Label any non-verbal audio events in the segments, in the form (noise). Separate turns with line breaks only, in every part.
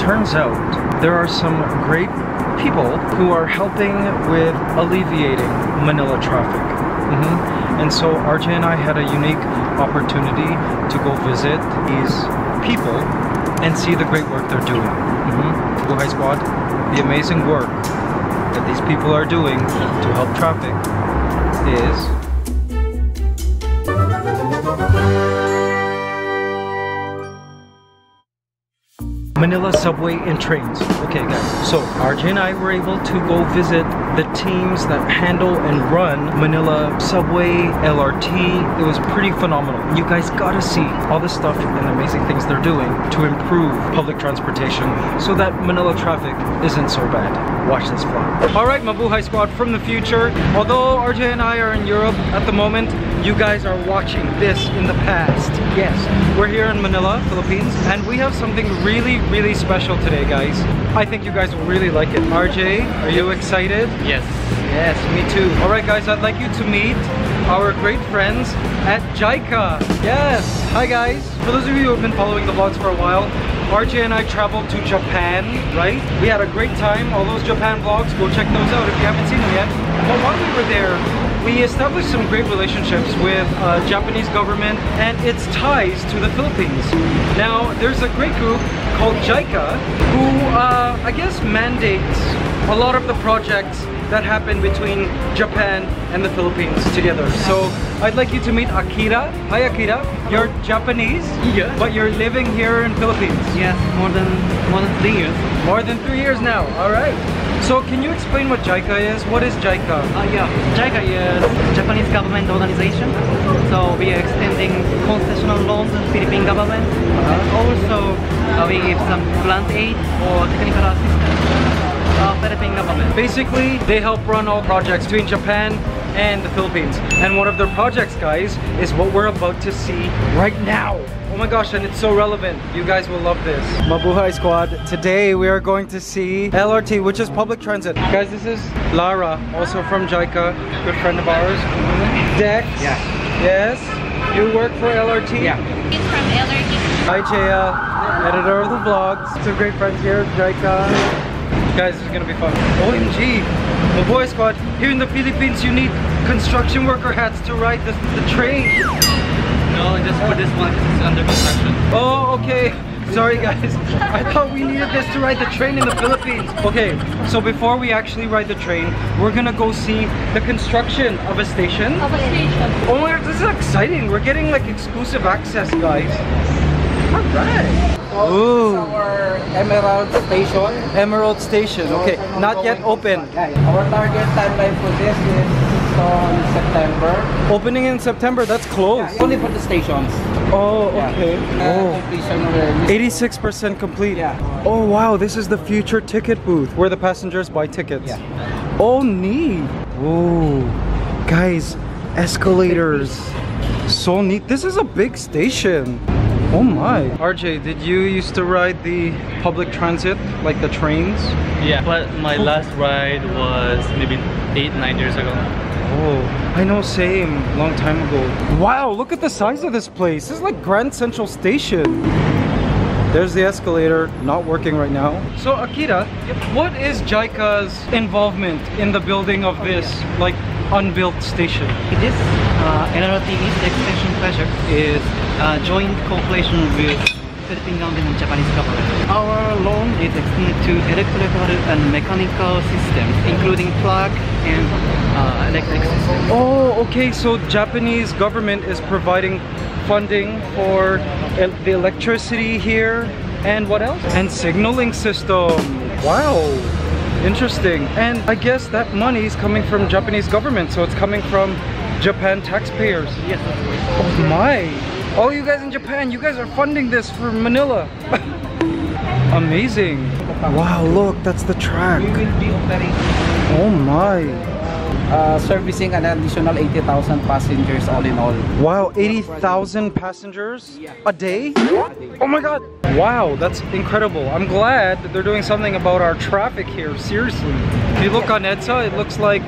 turns out there are some great people who are helping with alleviating Manila traffic. Mhm. And so RJ and I had a unique opportunity to go visit these people and see the great work they're doing. Mm-hmm. Buhay Squad, the amazing work that these people are doing to help traffic is Manila subway and trains. Okay guys, so RJ and I were able to go visit the teams that handle and run Manila subway, LRT. It was pretty phenomenal. You guys gotta see all the stuff and amazing things they're doing to improve public transportation so that Manila traffic isn't so bad. Watch this vlog. Alright, Mabuhay Squad from the future. Although RJ and I are in Europe at the moment, you guys are watching this in the past. Yes, we're here in Manila, Philippines, and we have something really, really special today, guys. I think you guys will really like it. RJ, are you excited?
Yes.
Yes, me too. Alright guys, I'd like you to meet our great friends at JICA. Yes, hi guys. For those of you who have been following the vlogs for a while, RJ and I traveled to Japan, right? We had a great time. All those Japan vlogs, go check those out if you haven't seen them yet. But while we were there, we established some great relationships with uh, Japanese government and its ties to the Philippines. Now, there's a great group called JICA who, uh, I guess, mandates a lot of the projects that happen between Japan and the Philippines together. So I'd like you to meet Akira. Hi Akira, you're Japanese,
Yeah.
but you're living here in Philippines.
Yes, more than more than three years.
More than three years now, all right. So can you explain what JICA is? What is JICA?
Uh, yeah, JICA is Japanese government organization. So we are extending concessional loans to the Philippine government. And also uh, we give some grant aid or technical assistance to uh, Philippine government.
Basically, they help run all projects between Japan and the Philippines. And one of their projects, guys, is what we're about to see right now. Oh my gosh, and it's so relevant. You guys will love this. Mabuhay Squad. Today we are going to see LRT, which is public transit. Guys, this is Lara, also from JICA, good friend of ours. Dex.
Yeah.
Yes. You work for LRT?
Yeah.
It's from LRT.
Hi Jaya, editor of the vlogs. Some great friends here JICA. Guys, this is gonna be fun. OMG! Mabuhay Squad, here in the Philippines you need construction worker hats to ride the, the train.
No, just for this one because it's under construction.
Oh, okay. Sorry guys. I thought we needed this to ride the train in the Philippines. Okay, so before we actually ride the train, we're gonna go see the construction of a station.
Of a station.
Oh my god, this is exciting. We're getting like exclusive access, guys. Alright. Ooh.
our Emerald Station.
Emerald Station. Okay, not yet open.
Yeah, our target timeline for this is on September.
Opening in September, that's close.
Only for the stations.
Oh, okay.
Uh, completion
Oh.
we're
86% complete.
Yeah.
Oh wow, this is the future ticket booth where the passengers buy tickets.
Yeah.
Oh neat. Oh, guys, escalators. So neat. This is a big station. Oh my. RJ, did you used to ride the public transit, like the trains?
Yeah, but my last ride was maybe eight, nine years ago.
Oh, I know, same. Long time ago. Wow, look at the size of this place. This is like Grand Central Station. There's the escalator, not working right now. So Akira, what is JICA's involvement in the building of this, like, unbuilt station?
This uh, LRT East Extension project is a joint cooperation with Philippine Japanese. Our loan is extended to electrical and mechanical systems, including plug and uh, electric systems.
Oh, okay, so Japanese government is providing funding for el- the electricity here and what else? And signaling system. Wow. Interesting. And I guess that money is coming from Japanese government, so it's coming from Japan taxpayers.
Yes, of course.
Oh my! All you guys in Japan, you guys are funding this for Manila. (laughs) Amazing. Wow, look, that's the track.
We will be operating,
Oh my.
uh, servicing an additional 80,000 passengers all in all.
Wow, 80,000 passengers a day? Oh my god. Wow, that's incredible. I'm glad that they're doing something about our traffic here, seriously. If you look on EDSA, it looks like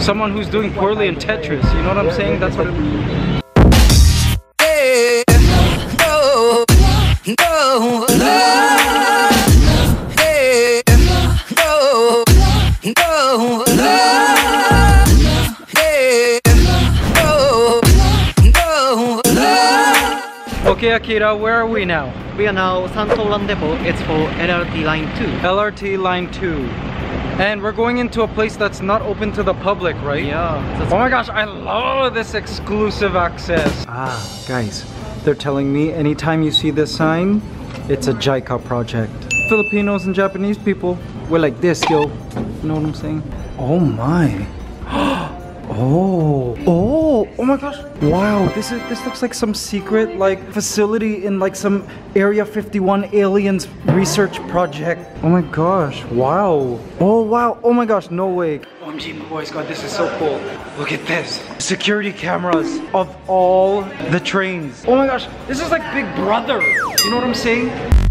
someone who's doing poorly in Tetris. You know what I'm saying? That's what it
no, no.
Okay, Akira, where are we now?
We are now Santolan Depot. It's for LRT Line 2.
LRT Line 2. And we're going into a place that's not open to the public, right?
Yeah.
Oh my gosh, I love this exclusive access. Ah, guys, they're telling me anytime you see this sign, it's a JICA project. Filipinos and Japanese people we're like this, yo. You know what I'm saying? Oh my. (gasps) Oh, oh, oh my gosh. Wow, this is this looks like some secret like facility in like some Area 51 aliens research project. Oh my gosh. Wow. Oh wow. Oh my gosh, no way. OMG, my boys, God, this is so cool. Look at this. Security cameras of all the trains. Oh my gosh, this is like Big Brother. You know what I'm saying?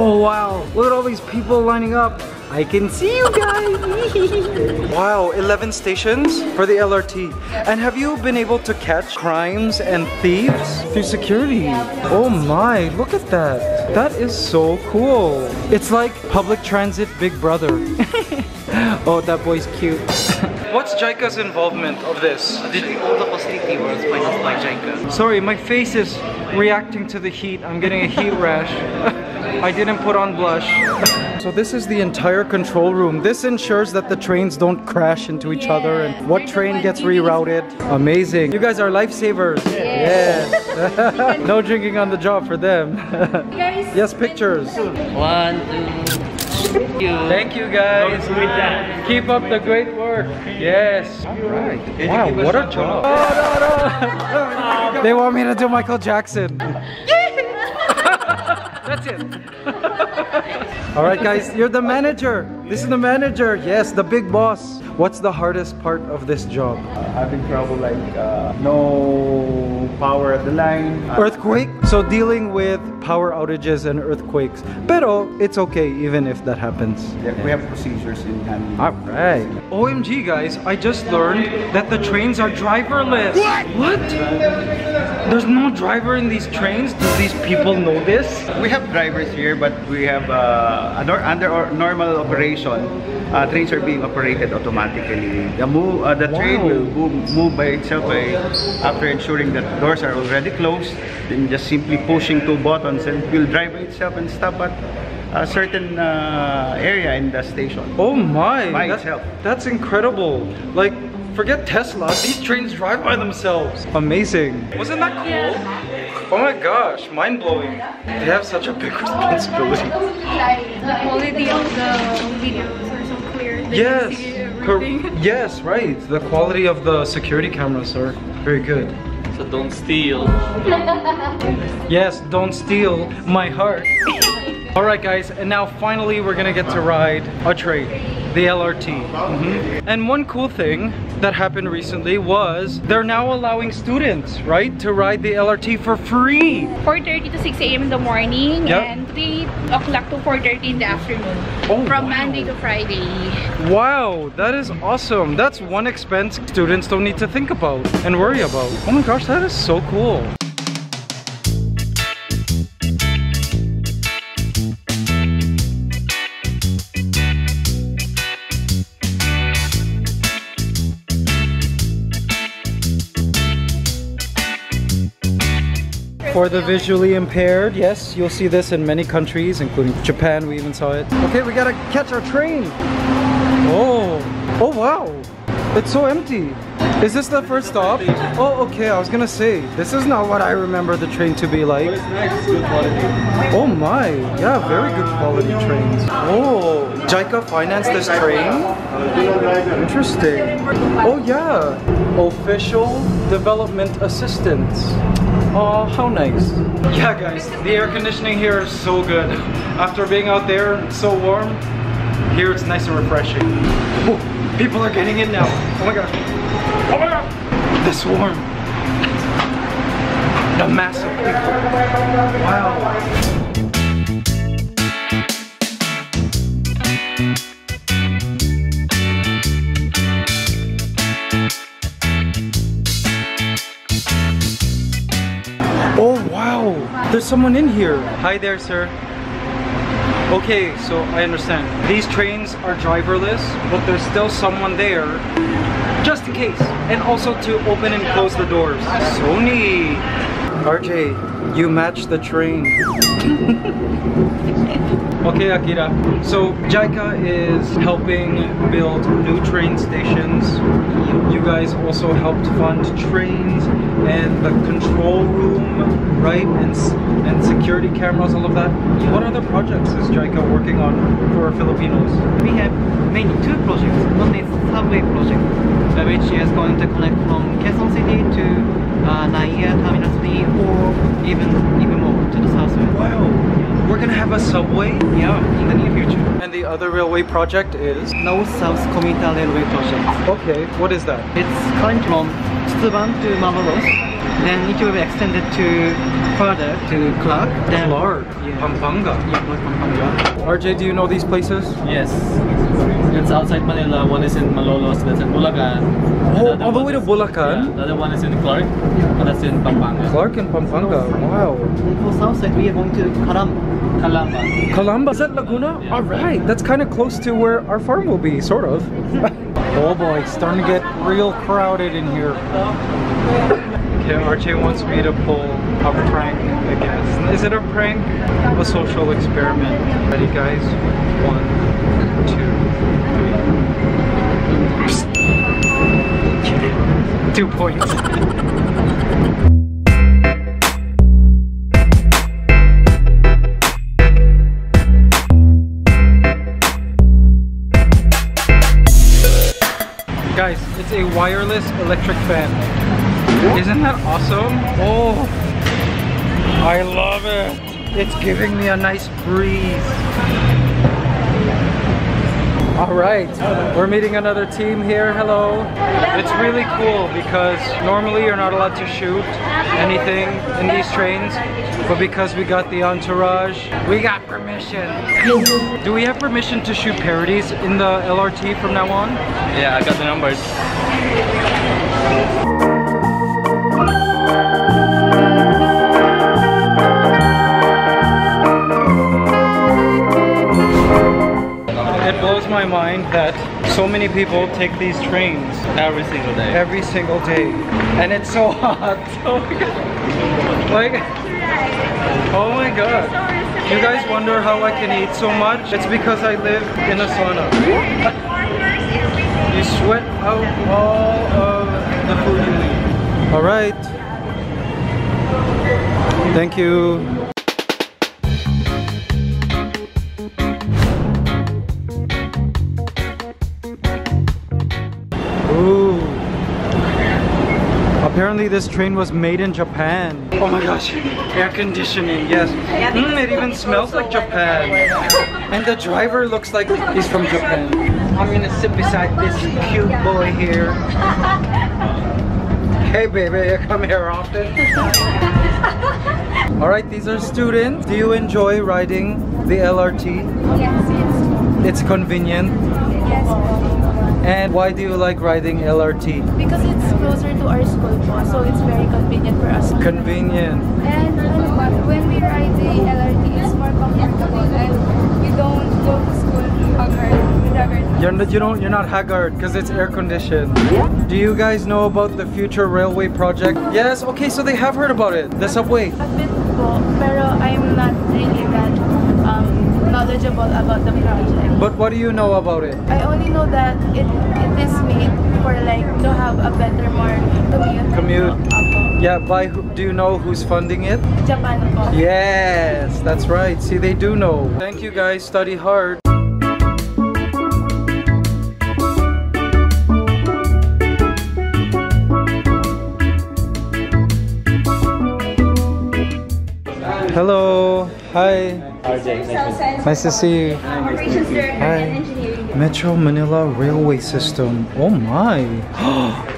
Oh wow, look at all these people lining up. I can see you guys. (laughs) wow, 11 stations for the LRT. And have you been able to catch crimes and thieves through security? Oh my, look at that. That is so cool. It's like public transit Big Brother. (laughs) oh, that boy's cute. (laughs) What's JICA's involvement of this?
Actually, all the facility was financed by JICA.
Sorry, my face is reacting to the heat. I'm getting a heat rash. I didn't put on blush. so this is the entire control room. This ensures that the trains don't crash into each other and what train gets rerouted. Amazing. You guys are lifesavers. Yes. (laughs) no drinking on the job for them. (laughs) yes, pictures.
One, two, thank you.
Thank you guys. Keep up the great work. Yes. All right. Wow, what a job. Oh, (laughs) no, no. they want me to do Michael Jackson. That's it. (laughs) All right, guys, you're the manager. This is the manager. Yes, the big boss. What's the hardest part of this job?
having trouble like uh, no power at the line. Uh,
Earthquake? So dealing with power outages and earthquakes. Pero it's okay even if that happens.
yeah, we have procedures in handling.
All right. OMG, guys, I just learned that the trains are driverless. What? What? There's no driver in these trains? Do these people know this?
We have drivers here, but we have uh, a nor- under or normal operation. Uh, trains are being operated automatically. The move, uh, the train will move, move by itself by, after ensuring that doors are already closed. Then just simply pushing two buttons and it will drive by itself and stop at a certain uh, area in the station.
Oh my.
By
that-
itself.
That's incredible. Like, forget Tesla. These trains drive by themselves. Amazing. Wasn't that cool? Oh my gosh, mind blowing. They have such a big (laughs) responsibility.
the quality of the videos are so clear. They
Yes.
can see
cor-
everything. (laughs)
yes, right. The quality of the security cameras are very good.
So don't steal.
Yes, don't steal my heart. (laughs) All right, guys, and now finally we're gonna get to ride a train, the LRT. Mhm. And one cool thing that happened recently was they're now allowing students, right, to ride the LRT for free.
4.30 to 6 a.m. in the morning
Yep.
and 3 o'clock to 4.30 in the afternoon.
Oh,
From
wow.
Monday to Friday.
Wow, that is awesome. That's one expense students don't need to think about and worry about. Oh my gosh, that is so cool. For the visually impaired, yes, you'll see this in many countries, including Japan, we even saw it. Okay, we gotta catch our train. Oh, oh wow, it's so empty. Is this the first stop? Oh, okay, I was gonna say, this is not what I remember the train to be like. Oh my, yeah, very good quality trains. Oh, JICA financed this train? Interesting. Oh yeah, official development assistance. Oh, how nice. Yeah guys, the air conditioning here is so good. After being out there, so warm, here it's nice and refreshing. People are getting in now. Oh my gosh. Oh my god. The swarm. The massive people. Wow. There's someone in here. Hi there, sir. Okay, so I understand. These trains are driverless, but there's still someone there just in case. And also to open and close the doors. So neat. RJ, you match the train. (laughs) okay, Akira. So JICA is helping build new train stations. You guys also helped fund trains and the control room, right? And and security cameras, all of that. What other projects is JICA working on for Filipinos?
We have mainly two projects. One is subway project, which is going to connect from Quezon City to uh, NAIA Terminal 3 or even even more to the southwest.
Wow. We're gonna have a subway?
Yeah, in the near future.
And the other railway project is?
North-South commuter railway project.
Okay, what is that?
It's currently from Tutuban to Malolos. Then it will be extended to further to Clark. Then
Clark,
Yeah.
Pampanga.
Yeah, Pampanga.
RJ, do you know these places?
Yes. It's outside Manila. One is in Malolos, that's in Bulacan.
Oh,
Another
all the way to Bulacan?
Yeah, the other one is in Clark, and that's in Pampanga.
Clark and Pampanga. Wow.
For south side, we are going to Calamba.
Calamba.
Calamba, is that Laguna?
Yeah.
All right, that's kind of close to where our farm will be, sort of. (laughs) oh boy, it's starting to get real crowded in here. Okay, RJ wants me to pull a prank, I guess. Is it a prank? A social experiment. Ready, guys? One, two, Two points. Guys, it's a wireless electric fan. Isn't that awesome? Oh, I love it. It's giving me a nice breeze. All right, we're meeting another team here. Hello. It's really cool because normally you're not allowed to shoot anything in these trains, but because we got the entourage, we got permission. Do we have permission to shoot parodies in the LRT from now on?
Yeah, I got the numbers.
My mind that so many people take these trains
Every single day.
every single day. And it's so (laughs) hot. Oh my god. Like, oh my god. You guys wonder how I can eat so much? It's because I live in a sauna. You sweat out all of the food you eat. All right. Thank you. Apparently this train was made in Japan. Oh my gosh, air conditioning, yes. Mm, it even smells like Japan. And the driver looks like he's from Japan. I'm gonna sit beside this cute boy here. Hey baby, you come here often? (laughs) Alright, these are students. Do you enjoy riding the LRT?
Yes, yes.
It's convenient.
Yes.
And why do you like riding LRT?
Because it's closer to our school po, so it's very convenient for us.
Convenient.
And ano ba, when we ride the LRT, it's more comfortable and we don't go to school haggard.
You're not, you don't you're not haggard because it's air conditioned. Yeah. Do you guys know about the future railway project? Yes. Okay, so they have heard about it. The subway.
A bit po, pero I'm not really knowledgeable about the project.
But what do you know about it?
I only know that it it is made for like to have a better more commute.
Commute. Yeah. By who, do you know who's funding it?
Japan po.
Yes, that's right. See, they do know. Thank you guys. Study hard. Hello. Hi. Nice to see you.
Operations Director
Hi.
and Engineering.
Metro Manila Railway System. Oh my.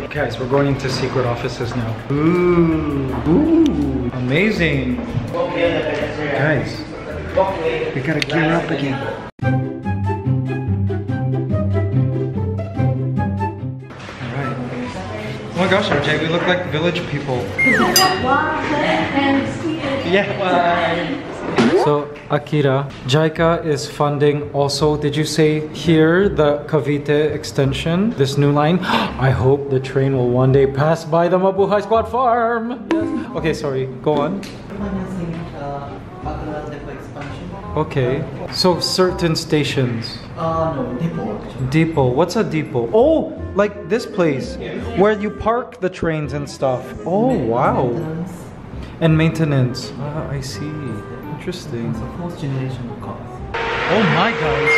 (gasps) Guys, we're going into secret offices now. Ooh. Ooh. Amazing. Guys, we gotta gear up again. Alright. Oh my gosh, RJ, we look like village people. Yeah. So Akira. JICA is funding also, did you say here, the Cavite extension, this new line? (gasps) I hope the train will one day pass by the Mabuhay Squad farm. Yes. Okay, sorry, go on.
Financing Baclaran Depot expansion.
Okay, so certain stations.
Uh, no, depot.
Depot. What's a depot? Oh, like this place where you park the trains and stuff. Oh, wow. And maintenance. Ah, I see. Interesting.
It's a fourth generation car.
Oh my guys.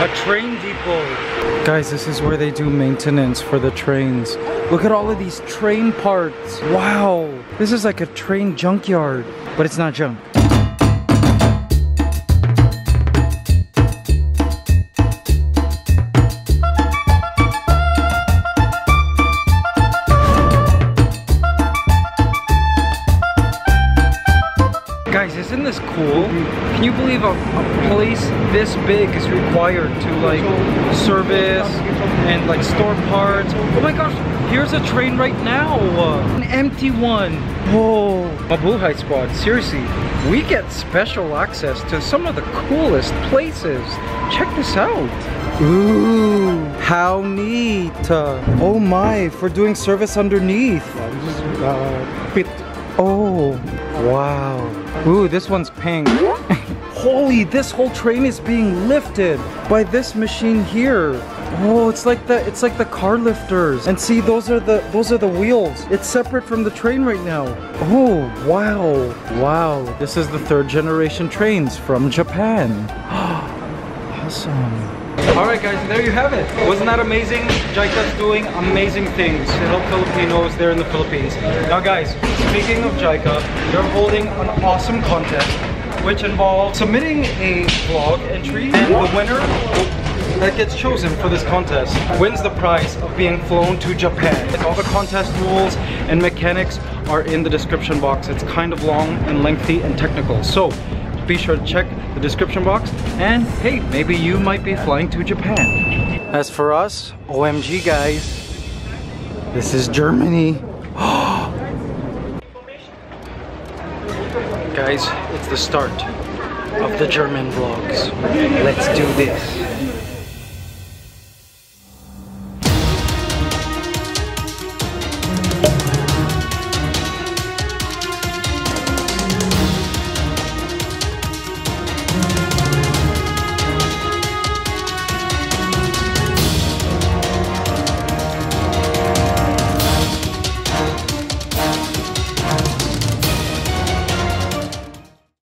A train depot. Guys, this is where they do maintenance for the trains. Look at all of these train parts. Wow. This is like a train junkyard, but it's not junk. Cool? Can you believe a, a place this big is required to like service and like store parts? Oh my gosh, here's a train right now. An empty one. Whoa. Mabuhay Squad, seriously, we get special access to some of the coolest places. Check this out. Ooh, how neat. Uh, oh my, for doing service underneath.
pit.
Oh, wow. Ooh, this one's pink. (laughs) Holy, this whole train is being lifted by this machine here. Oh, it's like the it's like the car lifters. And see, those are the those are the wheels. It's separate from the train right now. Oh, wow. Wow. This is the third generation trains from Japan. (gasps) awesome. Alright guys, there you have it. Wasn't that amazing? JICA's doing amazing things to help Filipinos there in the Philippines. Now guys, speaking of JICA, they're holding an awesome contest which involves submitting a vlog entry and the winner that gets chosen for this contest wins the prize of being flown to Japan. All the contest rules and mechanics are in the description box. It's kind of long and lengthy and technical. So be sure to check the description box and hey, maybe you might be flying to Japan. As for us, OMG guys, this is Germany. (gasps) guys, it's the start of the German vlogs. Let's do this.